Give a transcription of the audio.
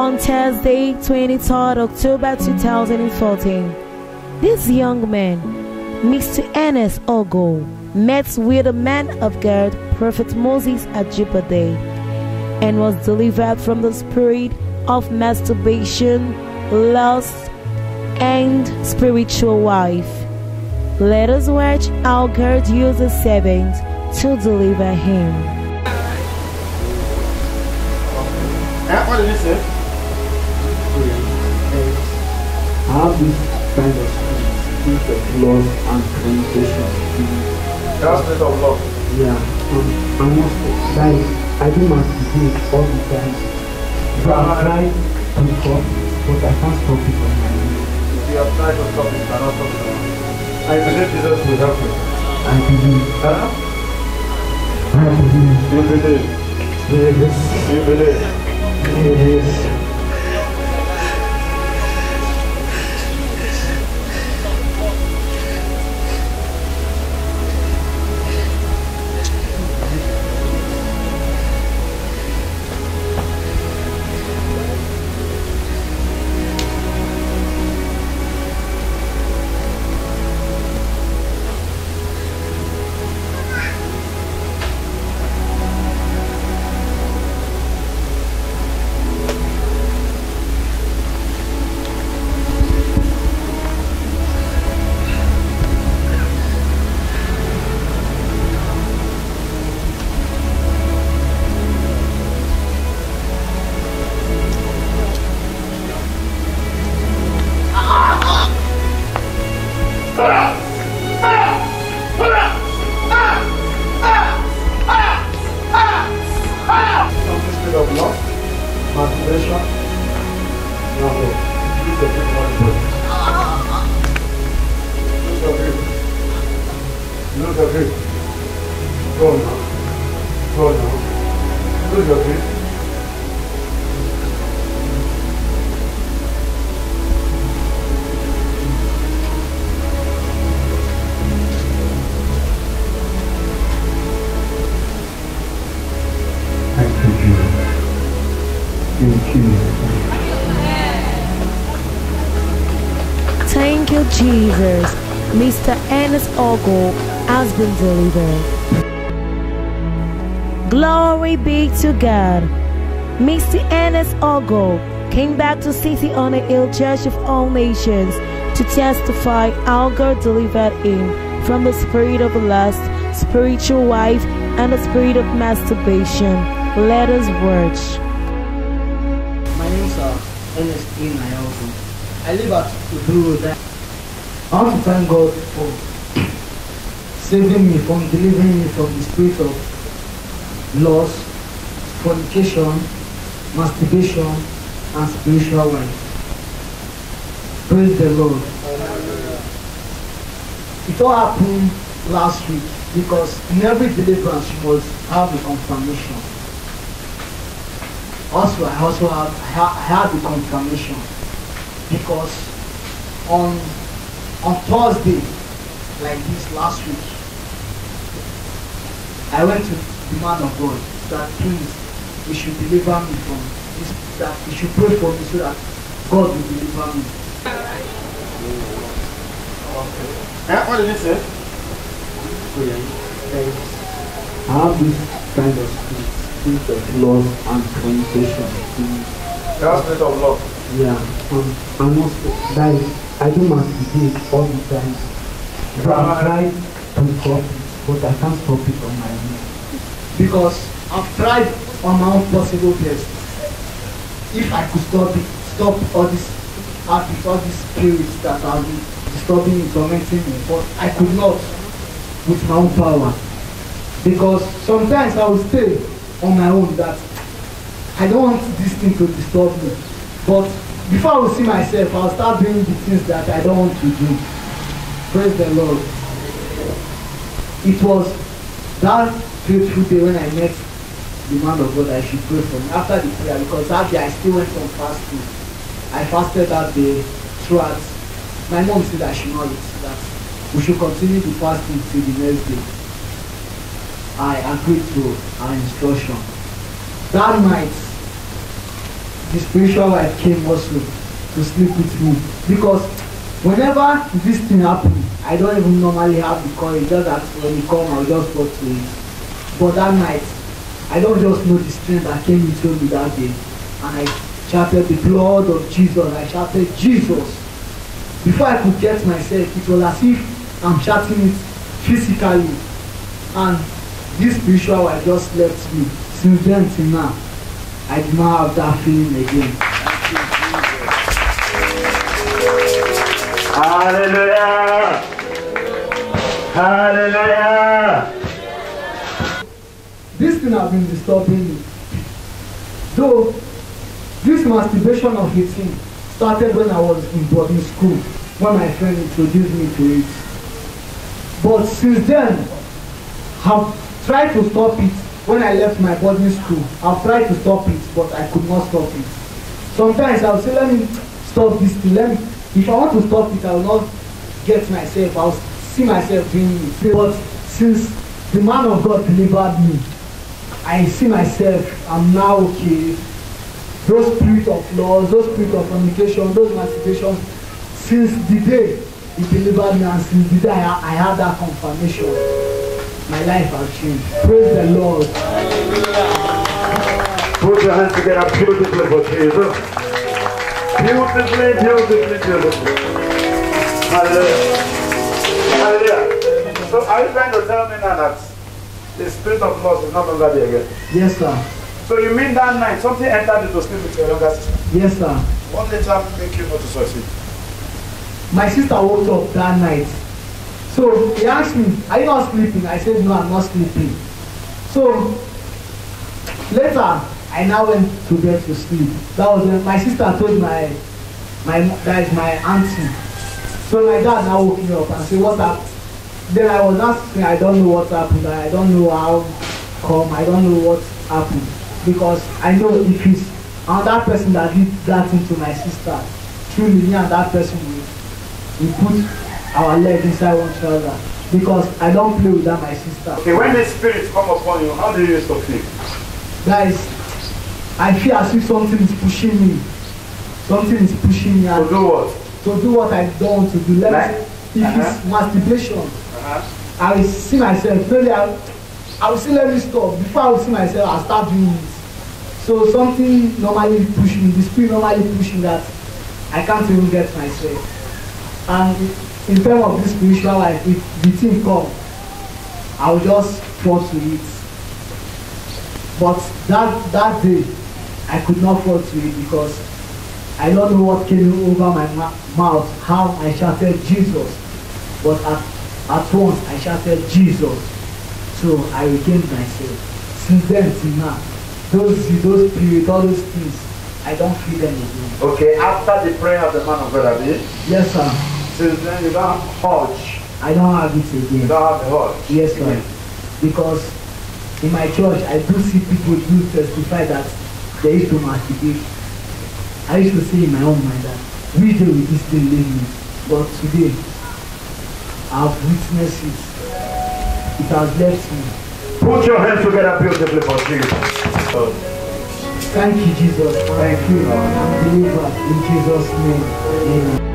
On Thursday, 23rd October 2014, this young man, Mr. Ernest Ogo, met with a man of God, Prophet Moses Ajibade, and was delivered from the spirit of masturbation, lust, and spiritual wife. Let us watch how God uses servants to deliver him. What did he say? This kind of of love and communication. That spirit of love. Yeah, I must like I do all the time. I try to stop, but I can't stop it on my own. If you have tried to stop it, you cannot stop it. I believe Jesus will help you. I believe, Huh? I believe, You believe. yes, You believe. yes. Something Go now. Use your grip. Thank you, Jesus. Thank you. Thank you, Jesus. Mr. Ernest Ogo has been delivered. Glory be to God. Mr. Ernest Ogo came back to City on a Hill Church of All Nations to testify how God delivered him from the spirit of lust, spiritual wife, and the spirit of masturbation. Let us watch. My name is uh, Ernest A. Nayogo. I live at Uduru Road. I want to thank God for saving me from delivering me from the spirit of loss, fornication, masturbation, and spiritual wife. Praise the Lord. It all happened last week because in every deliverance you must have a confirmation. Also, I also have ha- had the confirmation because on on Thursday, like this last week, I went to the man of God that please he should deliver me from this that he should pray for me so that God will deliver me. Okay. Eh, What did he say? I have this kind of spirit, spirit of love and communication. That spirit of love. Yeah, um, I must like I do my masturbate all the time. So I try to stop it, but I can't stop it on my own. Because I've tried on my own possible best. If I could stop it, stop all these habits, all these spirits that been disturbing me, tormenting me, but I could not with my own power. Because sometimes I will stay on my own that I don't want this thing to disturb me. But before I will see myself, I'll start doing the things that I don't want to do. Praise the Lord. It was that fateful day when I met the man of God I should pray for me after the prayer because that day I still went on fasting. I fasted that day throughout. My mom said I should not eat that we should continue the fasting till the next day. I agreed to her instruction. That night, the spiritual wife came also to sleep with me because whenever this thing happen i don't even normally have the courage just that when e come i will just go to it but that night i don just know the strength that came into me that day and i shouted the blood of jesus i shouted jesus before i could get myself it was as if i'm shouting it physically and this spiritual wife just left me since then till now i do not have that feeling again. Hallelujah. Hallelujah. This thing have been disturbing me though this masturbation of a thing started when i was in boarding school when my friend introduced me to it. But since then have tried to stop it. When i left my boarding school i've tried to stop it but i could not stop it. Sometimes i will say let me stop this thing. Let me if i want to stop it i will not get myself i will see myself doing it. But since the man of god delivered me I see myself, I'm now okay. Those spirit of laws, those spirit of communication, those manifestations, since the day he delivered me and since the day I, I had that confirmation, my life has changed. Praise the Lord. Put your hands together beautifully for Jesus. Beautifully, beautifully, beautifully. Hallelujah. Hallelujah. So are you trying to tell me now that the spirit of loss is no longer there again? Yes, sir. So you mean that night something entered into sleep with your younger sister? Yes, sir. What later make you not to succeed? My sister woke up that night. So he asked me, Are you not sleeping? I said, No, I'm not sleeping. So later, I now went to bed to sleep. That was when my sister told my my that is my auntie. So my dad now woke me up and said, What happened? Then I was asking, I don't know what happened. I don't know how come. I don't know what happened because I know if it's another person that did that thing to my sister, truly me and that person will we put our leg inside one trouser because I don't play with that my sister. Okay, when the spirits come upon you, how do you used to feel? Guys, I feel as if something is pushing me. Something is pushing me To do what? to do what I don't want to do. Let Like? me if it's masturbation, Uh-huh. I see myself. Maybe I, will say let me stop. Before I will see myself, I start doing it. So something normally push me. The spirit normally push me that I can't even get myself. And in terms of this spiritual life, if the thing come, I will just fall to it. But that that day, I could not fall to it because I don't know what came over my mouth, how I shouted Jesus. But at, at once I shouted Jesus. So I regained myself. Since then till now, those those spirits, all those things, I don't feel them again. Okay, after the prayer of the man of God, Abi, Yes, sir. since then you don't have. I don't have it You again. don't have the urge. Yes, sir. Because in my church, I do see people do testify that they used to masturbate. I used to say in my own mind that which day will this thing leave me? But today, I've witnessed it. It has left me. Put your hands together beautifully for Jesus. Thank you, Jesus. Thank you, Lord. I'm delivered in Jesus' name. Amen.